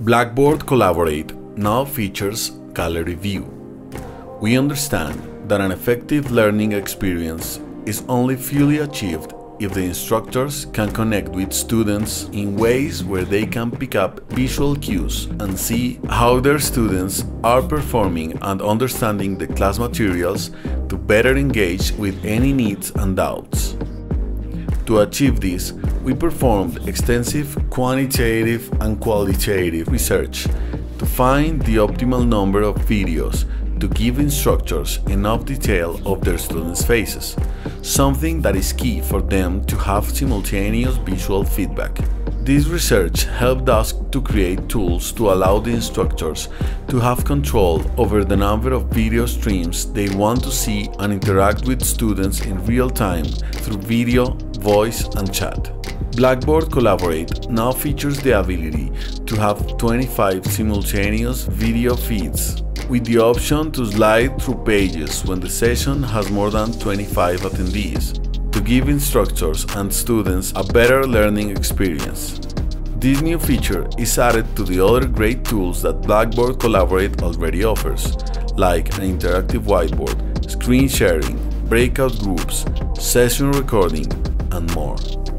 Blackboard Collaborate now features gallery view. We understand that an effective learning experience is only fully achieved if the instructors can connect with students in ways where they can pick up visual cues and see how their students are performing and understanding the class materials to better engage with any needs and doubts. To achieve this, we performed extensive quantitative and qualitative research to find the optimal number of videos to give instructors enough detail of their students' faces, something that is key for them to have simultaneous visual feedback. This research helped us to create tools to allow the instructors to have control over the number of video streams they want to see and interact with students in real time through video, voice, and chat. Blackboard Collaborate now features the ability to have 25 simultaneous video feeds with the option to slide through pages when the session has more than 25 attendees to give instructors and students a better learning experience. This new feature is added to the other great tools that Blackboard Collaborate already offers, like an interactive whiteboard, screen sharing, breakout groups, session recording, and more.